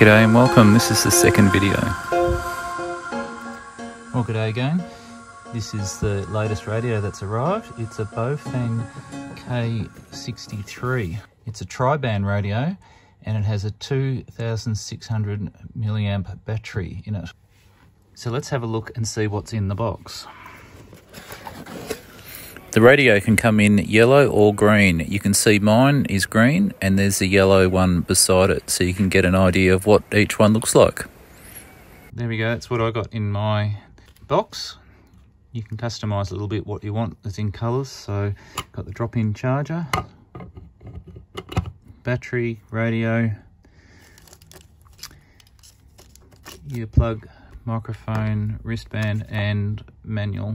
G'day and welcome, this is the second video. Well, g'day again. This is the latest radio that's arrived. It's a Baofeng K63. It's a tri-band radio and it has a 2600 milliamp battery in it. So let's have a look and see what's in the box. The radio can come in yellow or green. You can see mine is green and there's a yellow one beside it so you can get an idea of what each one looks like. There we go, that's what I got in my box. You can customize a little bit what you want that's in colors. So got the drop-in charger, battery, radio, earplug, microphone, wristband and manual.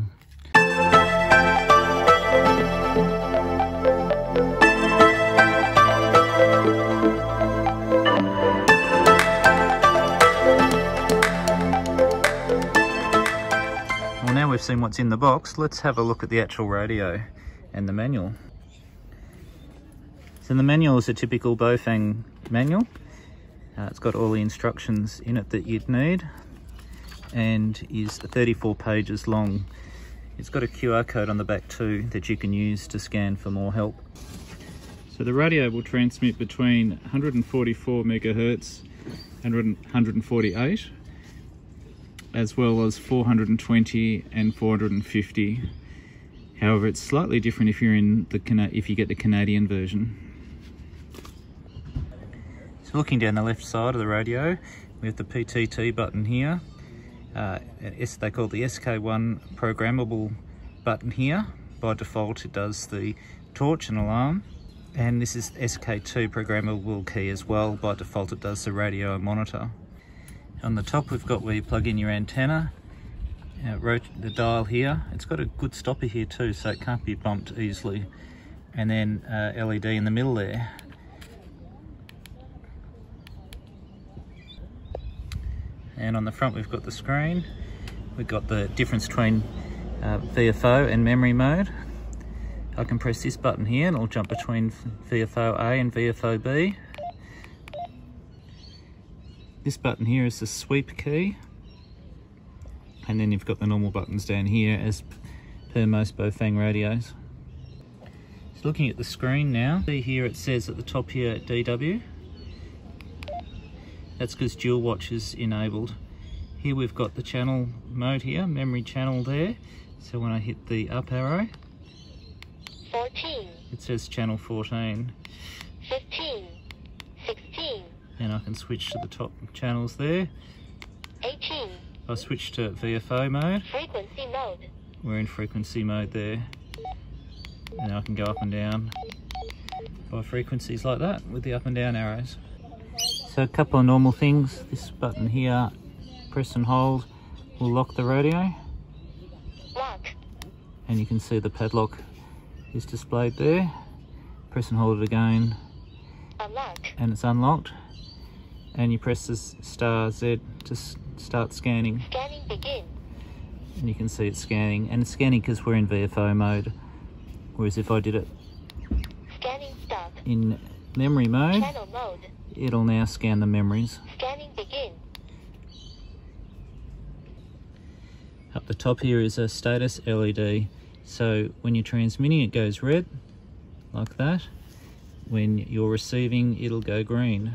Seen what's in the box, let's have a look at the actual radio and the manual. So the manual is a typical Baofeng manual. Uh, it's got all the instructions in it that you'd need and is 34 pages long. It's got a QR code on the back too that you can use to scan for more help. So the radio will transmit between 144 megahertz and 148 as well as 420 and 450. However, it's slightly different if you're in the if you get the Canadian version. So looking down the left side of the radio, we have the PTT button here. Uh, they call the SK1 programmable button here. By default, it does the torch and alarm. And this is SK2 programmable key as well. By default, it does the radio and monitor. On the top we've got where you plug in your antenna, uh, the dial here. It's got a good stopper here too so it can't be bumped easily. And then uh, LED in the middle there. And on the front we've got the screen. We've got the difference between uh, VFO and memory mode. I can press this button here and it'll jump between VFO A and VFO B. This button here is the sweep key. And then you've got the normal buttons down here as per most Baofeng radios. So looking at the screen now, see here it says at the top here DW. That's because dual watch is enabled. Here we've got the channel mode here, memory channel there. So when I hit the up arrow, 14. It says channel 14. 15. 16. And I can switch to the top channels there. 18. I'll switch to VFO mode. Frequency mode. We're in frequency mode there. And I can go up and down by frequencies like that with the up and down arrows. So a couple of normal things. This button here, press and hold, will lock the radio. Lock. And you can see the padlock is displayed there. Press and hold it again. Unlock. And it's unlocked and you press this star Z to start scanning. Scanning begin. And you can see it's scanning, and it's scanning because we're in VFO mode. Whereas if I did it scanning stop. in memory mode, mode, it'll now scan the memories. Scanning begin. Up the top here is a status LED. So when you're transmitting, it goes red, like that. When you're receiving, it'll go green.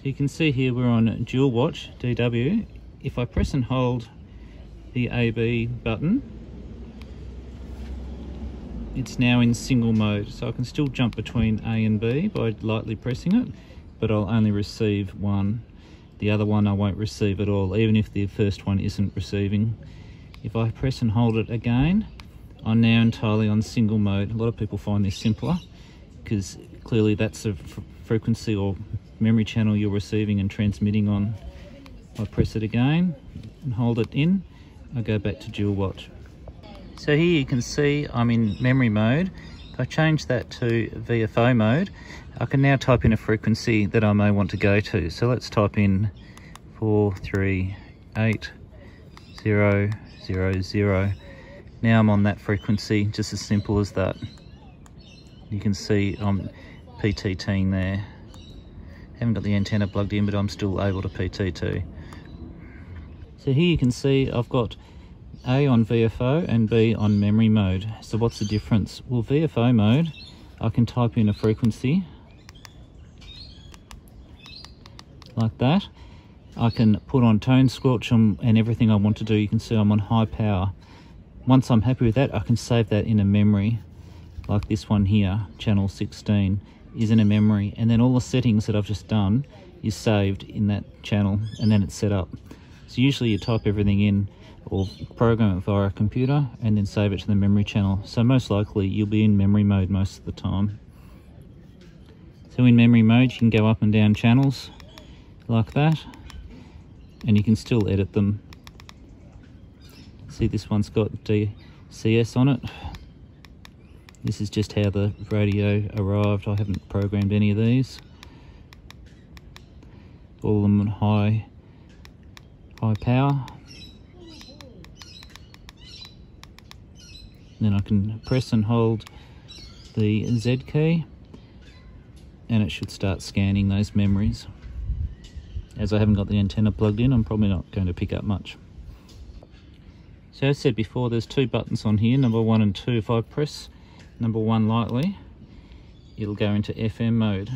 So you can see here we're on dual watch DW. If I press and hold the AB button, it's now in single mode. So I can still jump between A and B by lightly pressing it, but I'll only receive one. The other one I won't receive at all, even if the first one isn't receiving. If I press and hold it again, I'm now entirely on single mode. A lot of people find this simpler because clearly that's a frequency or memory channel you're receiving and transmitting on. I press it again and hold it in, I go back to dual watch. So here you can see I'm in memory mode. If I change that to VFO mode, I can now type in a frequency that I may want to go to. So let's type in 4380000. Now I'm on that frequency, just as simple as that. You can see I'm PTTing there. Haven't got the antenna plugged in, but I'm still able to PTT. So here you can see I've got A on VFO and B on memory mode. So what's the difference? Well, VFO mode, I can type in a frequency like that. I can put on tone squelch and everything I want to do. You can see I'm on high power. Once I'm happy with that, I can save that in a memory like this one here, channel 16, is in a memory. And then all the settings that I've just done is saved in that channel and then it's set up. So usually you type everything in or program it via a computer and then save it to the memory channel. So most likely you'll be in memory mode most of the time. So in memory mode you can go up and down channels like that and you can still edit them. See this one's got DCS on it. This is just how the radio arrived. I haven't programmed any of these. All of them on high high power. Then I can press and hold the Z key and it should start scanning those memories. As I haven't got the antenna plugged in, I'm probably not going to pick up much. So as I said before, there's two buttons on here, number one and two. If I press number one lightly, it'll go into FM mode.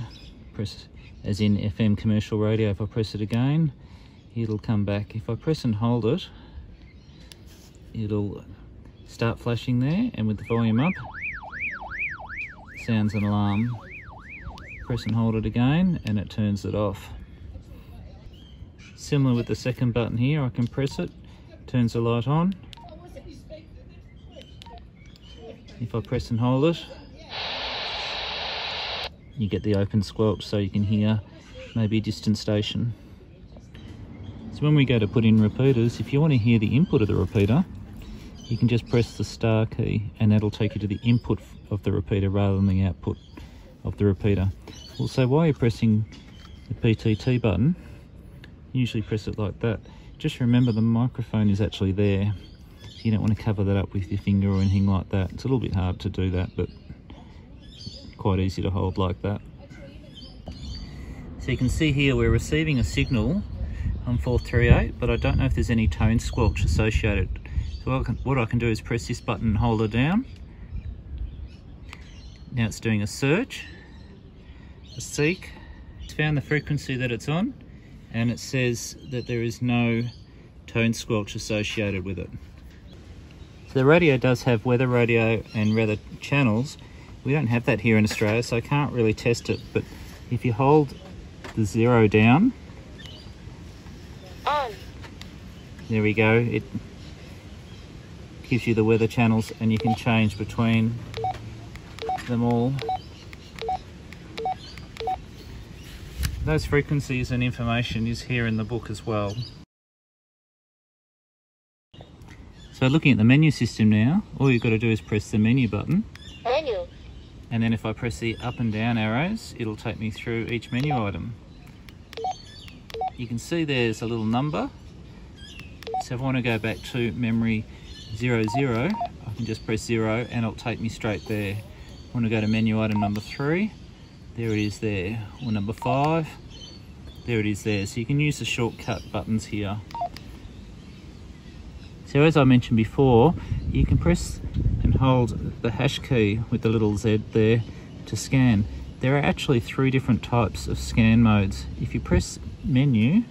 Press as in FM commercial radio. If I press it again, it'll come back. If I press and hold it, it'll start flashing there and with the volume up, sounds an alarm. Press and hold it again and it turns it off. Similar with the second button here, I can press it, turns the light on. If I press and hold it, you get the open squelch so you can hear maybe a distant station. So when we go to put in repeaters, if you want to hear the input of the repeater, you can just press the star key and that'll take you to the input of the repeater rather than the output of the repeater. Also, while you're pressing the PTT button, usually press it like that. Just remember the microphone is actually there. You don't want to cover that up with your finger or anything like that. It's a little bit hard to do that, but quite easy to hold like that. So you can see here we're receiving a signal on 438, but I don't know if there's any tone squelch associated. So what I, can, what I can do is press this button and hold it down. Now it's doing a search, a seek. It's found the frequency that it's on, and it says that there is no tone squelch associated with it. The radio does have weather radio and weather channels. We don't have that here in Australia, so I can't really test it, but if you hold the zero down, on. There we go. It gives you the weather channels and you can change between them all. Those frequencies and information is here in the book as well. So looking at the menu system now, all you've got to do is press the menu button. Menu. And then if I press the up and down arrows, it'll take me through each menu item you can see there's a little number. So if I want to go back to memory 00, I can just press 0 and it'll take me straight there. I want to go to menu item number 3, there it is there. Or number 5, there it is there. So you can use the shortcut buttons here. So as I mentioned before, you can press and hold the hash key with the little Z there to scan. There are actually three different types of scan modes. If you press menu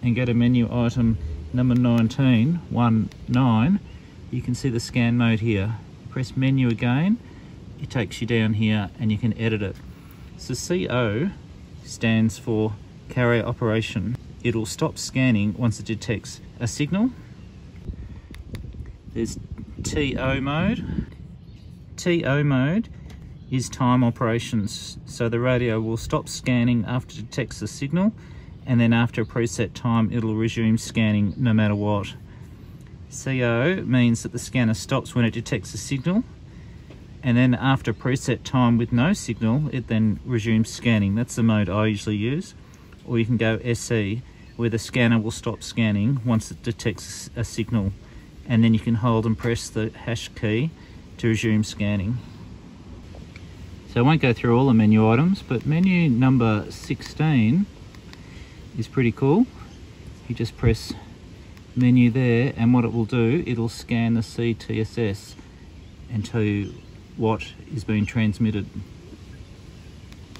and go to menu item number 19, 1, 9, you can see the scan mode here. Press menu again, it takes you down here and you can edit it. So CO stands for carrier operation. It'll stop scanning once it detects a signal. There's TO mode. TO mode is time operations. So the radio will stop scanning after it detects the signal and then after a preset time it'll resume scanning no matter what. CO means that the scanner stops when it detects a signal and then after preset time with no signal it then resumes scanning. That's the mode I usually use. Or you can go SE where the scanner will stop scanning once it detects a signal and then you can hold and press the hash key to resume scanning. So I won't go through all the menu items, but menu number 16 is pretty cool. You just press menu there and what it will do, it'll scan the CTSS and tell you what is being transmitted.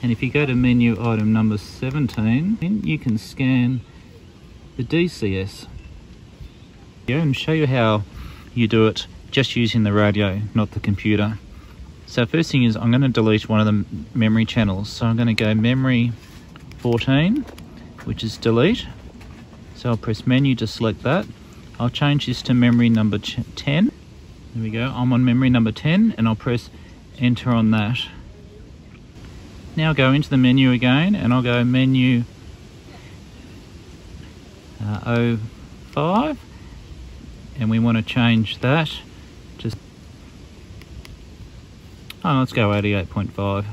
And if you go to menu item number 17, you can scan the DCS. And show you how you do it just using the radio, not the computer. So first thing is I'm going to delete one of the memory channels. So I'm going to go memory 14, which is delete. So I'll press menu to select that. I'll change this to memory number 10. There we go, I'm on memory number 10 and I'll press enter on that. Now go into the menu again and I'll go menu uh, 05 and we want to change that. Just oh let's go 88.5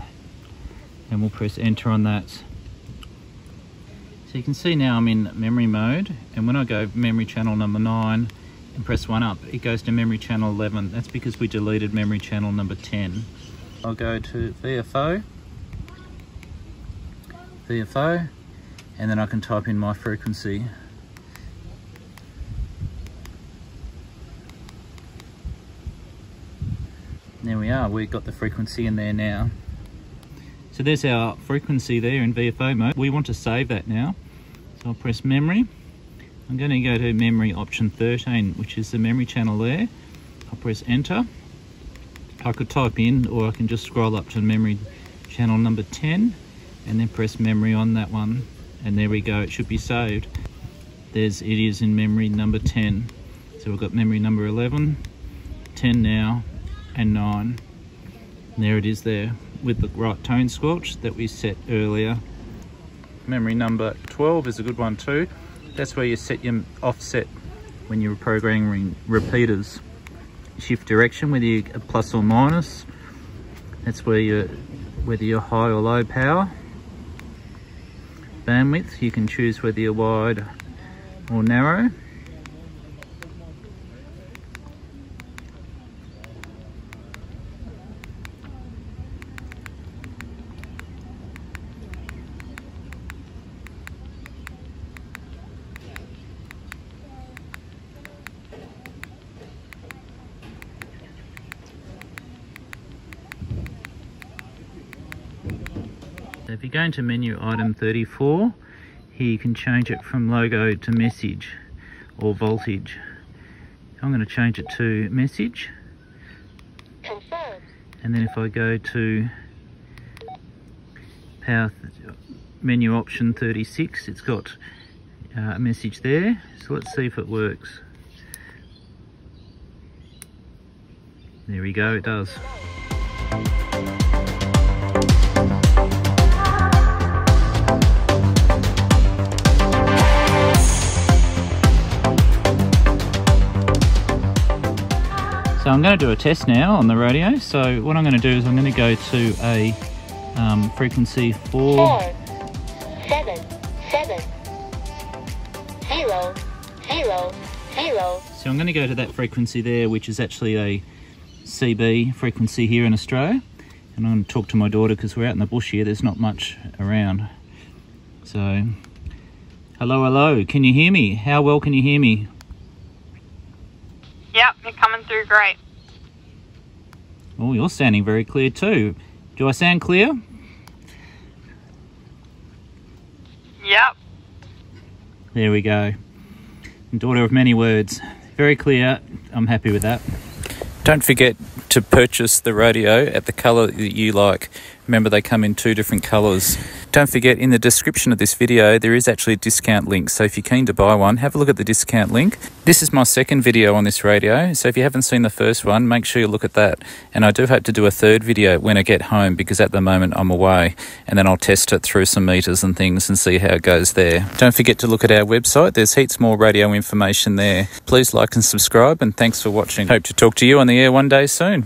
and we'll press enter on that. So you can see now I'm in memory mode and when I go memory channel number 9 and press 1 up it goes to memory channel 11 that's because we deleted memory channel number 10 I'll go to VFO VFO and then I can type in my frequency there we are we've got the frequency in there now. So there's our frequency there in VFO mode. We want to save that now. So I'll press memory. I'm going to go to memory option 13 which is the memory channel there. I'll press enter. I could type in or I can just scroll up to memory channel number 10 and then press memory on that one and there we go it should be saved. There's it is in memory number 10 so we've got memory number 11 10 now and 9. And there it is there with the right tone squelch that we set earlier. Memory number 12 is a good one too. That's where you set your offset when you're programming repeaters. Shift direction, whether you plus or minus. That's where you whether you're high or low power. Bandwidth, you can choose whether you're wide or narrow. You go into menu item 34, here you can change it from logo to message or voltage. I'm going to change it to message. Confirm. And then if I go to power menu option 36, it's got uh, a message there. So let's see if it works. There we go, it does. So I'm going to do a test now on the radio. So what I'm going to do is I'm going to go to a um, frequency four, four seven, seven, zero, zero, zero. So I'm going to go to that frequency there, which is actually a CB frequency here in Australia. And I'm going to talk to my daughter because we're out in the bush here. There's not much around. So, hello, hello. Can you hear me? How well can you hear me? Yep, you're coming through great. Oh, you're sounding very clear too. Do I sound clear? Yep. There we go. Daughter of many words. Very clear. I'm happy with that. Don't forget to purchase the radio at the colour that you like. Remember, they come in two different colours. Don't forget, in the description of this video, there is actually a discount link. So if you're keen to buy one, have a look at the discount link. This is my second video on this radio. So if you haven't seen the first one, make sure you look at that. And I do hope to do a third video when I get home because at the moment I'm away. And then I'll test it through some meters and things and see how it goes there. Don't forget to look at our website. There's heaps more radio information there. Please like and subscribe and thanks for watching. Hope to talk to you on the air one day soon.